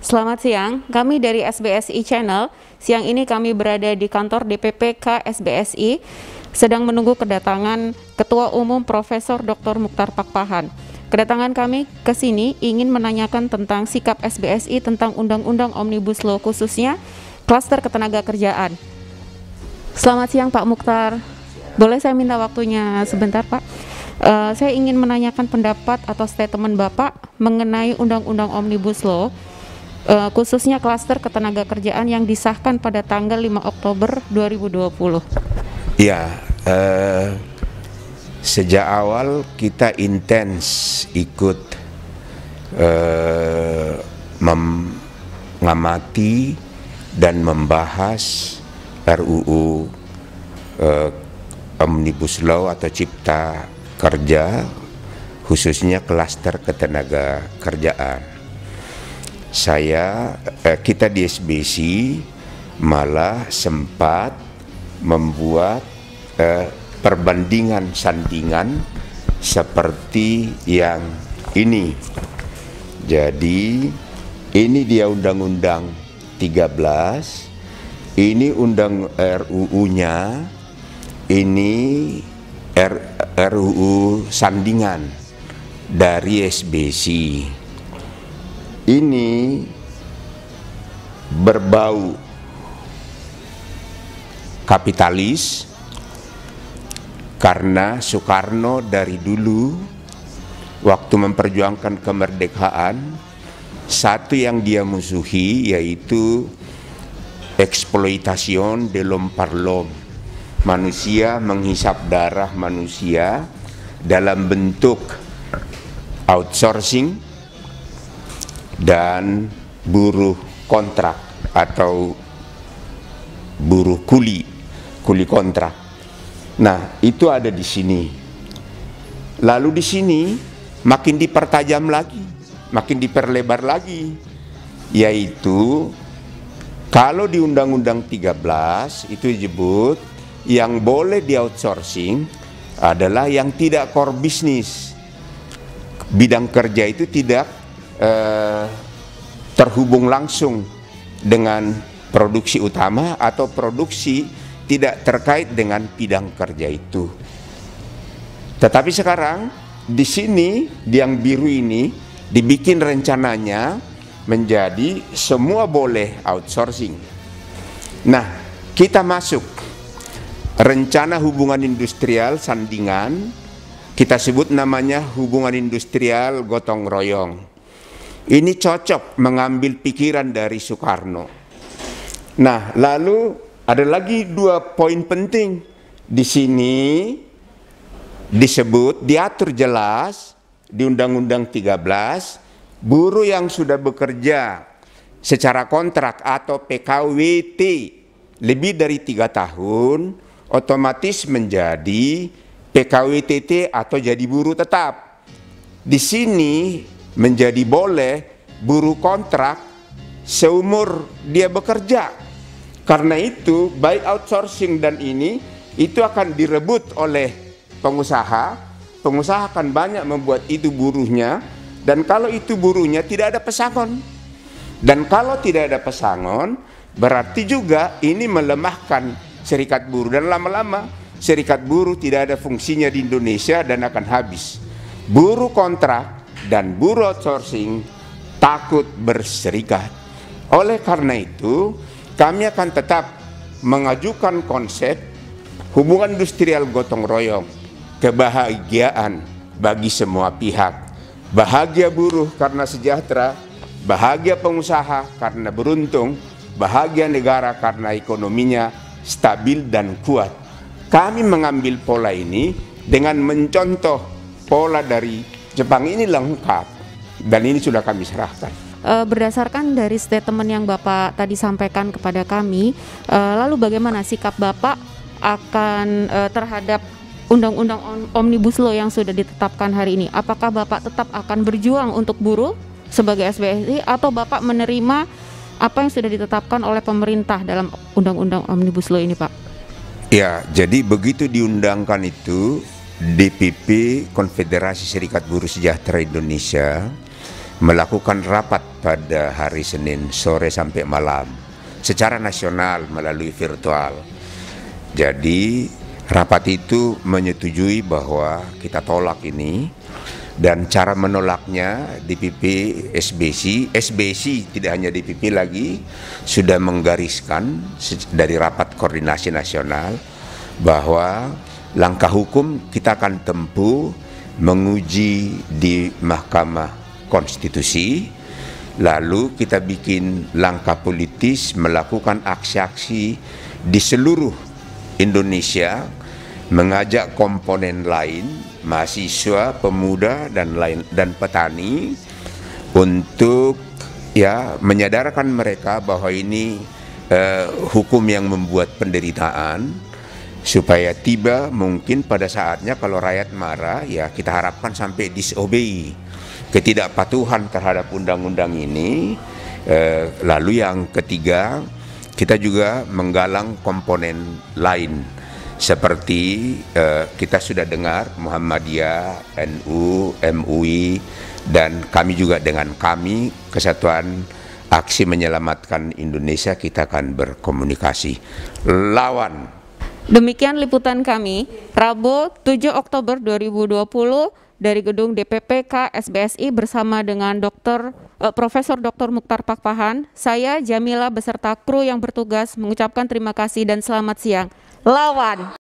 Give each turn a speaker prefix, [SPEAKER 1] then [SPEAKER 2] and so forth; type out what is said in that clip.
[SPEAKER 1] Selamat siang, kami dari SBSI Channel. Siang ini kami berada di kantor DPP KSBSI sedang menunggu kedatangan Ketua Umum Profesor Dr. Mukhtar Pakpahan. Kedatangan kami ke sini ingin menanyakan tentang sikap SBSI tentang Undang-Undang Omnibus Law khususnya klaster ketenaga kerjaan. Selamat siang Pak Mukhtar. Boleh saya minta waktunya sebentar Pak? Uh, saya ingin menanyakan pendapat atau statement Bapak mengenai Undang-Undang Omnibus Law uh, khususnya klaster ketenaga kerjaan yang disahkan pada tanggal 5 Oktober 2020.
[SPEAKER 2] Ya, uh, sejak awal kita intens ikut uh, mengamati dan membahas RUU uh, Omnibus Law atau Cipta Kerja khususnya klaster ketenaga kerjaan saya eh, kita di SBC malah sempat membuat eh, perbandingan sandingan seperti yang ini. Jadi ini dia undang-undang 13, ini undang RUU-nya, ini RUU sandingan dari SBC ini berbau kapitalis karena Soekarno dari dulu waktu memperjuangkan kemerdekaan satu yang dia musuhi yaitu eksploitasi de l'homme par manusia menghisap darah manusia dalam bentuk outsourcing dan buruh kontrak atau buruh kuli, kuli kontrak. Nah, itu ada di sini. Lalu di sini makin dipertajam lagi, makin diperlebar lagi, yaitu kalau di Undang-Undang 13 itu disebut yang boleh di outsourcing adalah yang tidak core bisnis. Bidang kerja itu tidak eh, terhubung langsung dengan produksi utama atau produksi tidak terkait dengan bidang kerja itu. Tetapi sekarang di sini di yang biru ini dibikin rencananya menjadi semua boleh outsourcing. Nah, kita masuk rencana hubungan industrial sandingan kita sebut namanya hubungan industrial gotong royong. Ini cocok mengambil pikiran dari Soekarno. Nah, lalu ada lagi dua poin penting di sini disebut diatur jelas di Undang-Undang 13 buruh yang sudah bekerja secara kontrak atau PKWT lebih dari tiga tahun otomatis menjadi PKWTT atau jadi buruh tetap. Di sini menjadi boleh buruh kontrak seumur dia bekerja. Karena itu baik outsourcing dan ini itu akan direbut oleh pengusaha. Pengusaha akan banyak membuat itu buruhnya dan kalau itu buruhnya tidak ada pesangon. Dan kalau tidak ada pesangon berarti juga ini melemahkan serikat buruh dan lama-lama serikat buruh tidak ada fungsinya di Indonesia dan akan habis. Buruh kontrak dan buruh outsourcing takut berserikat. Oleh karena itu, kami akan tetap mengajukan konsep hubungan industrial gotong royong, kebahagiaan bagi semua pihak. Bahagia buruh karena sejahtera, bahagia pengusaha karena beruntung, bahagia negara karena ekonominya stabil dan kuat. Kami mengambil pola ini dengan mencontoh pola dari Jepang ini lengkap dan ini sudah kami serahkan.
[SPEAKER 1] Uh, berdasarkan dari statement yang Bapak tadi sampaikan kepada kami, uh, lalu bagaimana sikap Bapak akan uh, terhadap undang-undang Omnibus Law yang sudah ditetapkan hari ini? Apakah Bapak tetap akan berjuang untuk buruh sebagai SBSI atau Bapak menerima apa yang sudah ditetapkan oleh pemerintah dalam undang-undang Omnibus Law ini, Pak?
[SPEAKER 2] Ya, jadi begitu diundangkan itu DPP Konfederasi Serikat Buruh Sejahtera Indonesia melakukan rapat pada hari Senin sore sampai malam secara nasional melalui virtual. Jadi rapat itu menyetujui bahwa kita tolak ini dan cara menolaknya DPP SBC, SBC tidak hanya DPP lagi sudah menggariskan dari rapat koordinasi nasional bahwa langkah hukum kita akan tempuh menguji di Mahkamah Konstitusi. Lalu kita bikin langkah politis melakukan aksi-aksi di seluruh Indonesia mengajak komponen lain mahasiswa, pemuda dan lain dan petani untuk ya menyadarkan mereka bahwa ini uh, hukum yang membuat penderitaan supaya tiba mungkin pada saatnya kalau rakyat marah ya kita harapkan sampai disobey. Ketidakpatuhan terhadap undang-undang ini eh, lalu yang ketiga kita juga menggalang komponen lain. Seperti eh, kita sudah dengar Muhammadiyah, NU, MUI dan kami juga dengan kami Kesatuan Aksi Menyelamatkan Indonesia kita akan berkomunikasi. Lawan
[SPEAKER 1] Demikian liputan kami Rabu 7 Oktober 2020 dari gedung DPP KSBSI bersama dengan Dr. Eh, Profesor Dr. Mukhtar Pakpahan. Saya Jamila beserta kru yang bertugas mengucapkan terima kasih dan selamat siang. Lawan